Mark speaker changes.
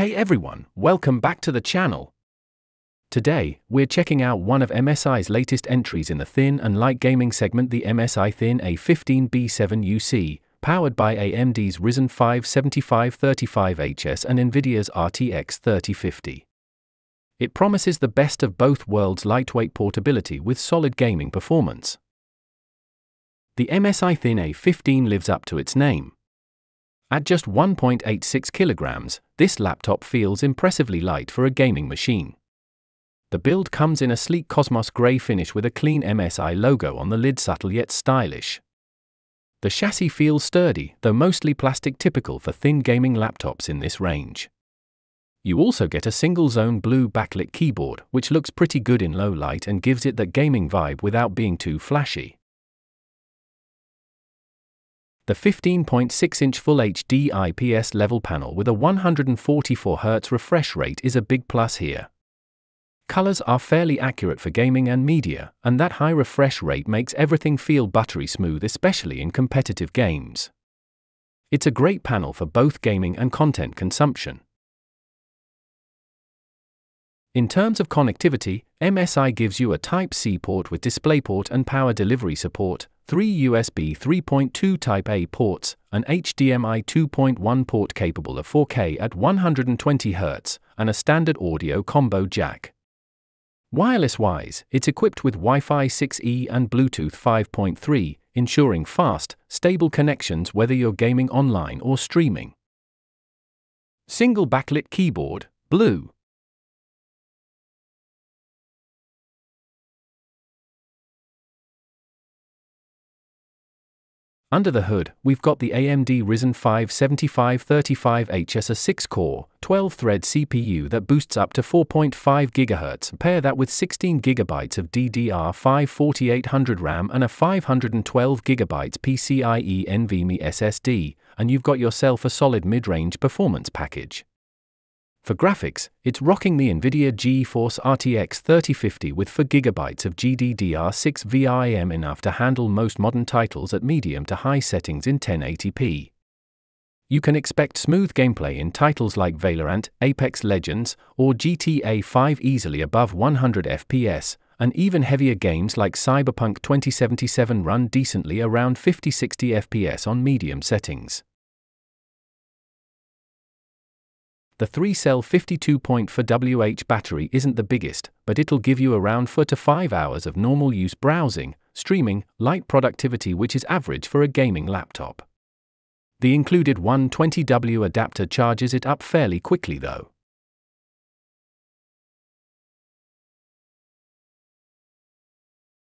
Speaker 1: Hey everyone, welcome back to the channel. Today, we're checking out one of MSI's latest entries in the thin and light gaming segment, the MSI Thin A15B7UC, powered by AMD's Ryzen 5 7535HS and NVIDIA's RTX 3050. It promises the best of both worlds lightweight portability with solid gaming performance. The MSI Thin A15 lives up to its name. At just 1.86 kilograms, this laptop feels impressively light for a gaming machine. The build comes in a sleek Cosmos grey finish with a clean MSI logo on the lid subtle yet stylish. The chassis feels sturdy, though mostly plastic typical for thin gaming laptops in this range. You also get a single zone blue backlit keyboard, which looks pretty good in low light and gives it that gaming vibe without being too flashy. The 15.6 inch Full HD IPS level panel with a 144Hz refresh rate is a big plus here. Colors are fairly accurate for gaming and media, and that high refresh rate makes everything feel buttery smooth, especially in competitive games. It's a great panel for both gaming and content consumption. In terms of connectivity, MSI gives you a Type-C port with DisplayPort and power delivery support, three USB 3.2 Type-A ports, an HDMI 2.1 port capable of 4K at 120 Hz, and a standard audio combo jack. Wireless-wise, it's equipped with Wi-Fi 6E and Bluetooth 5.3, ensuring fast, stable connections whether you're gaming online or streaming. Single backlit keyboard, blue. Under the hood, we've got the AMD Ryzen 5 7535HS a 6-core, 12-thread CPU that boosts up to 4.5 GHz. Pair that with 16 GB of DDR5 4800 RAM and a 512 GB PCIe NVMe SSD, and you've got yourself a solid mid-range performance package. For graphics, it's rocking the NVIDIA GeForce RTX 3050 with 4GB of GDDR6 VRAM enough to handle most modern titles at medium to high settings in 1080p. You can expect smooth gameplay in titles like Valorant, Apex Legends, or GTA 5 easily above 100 FPS, and even heavier games like Cyberpunk 2077 run decently around 50-60 FPS on medium settings. The 3-cell 52.4 Wh battery isn't the biggest, but it'll give you around 4 to 5 hours of normal use browsing, streaming, light productivity which is average for a gaming laptop. The included 120W adapter charges it up fairly quickly though.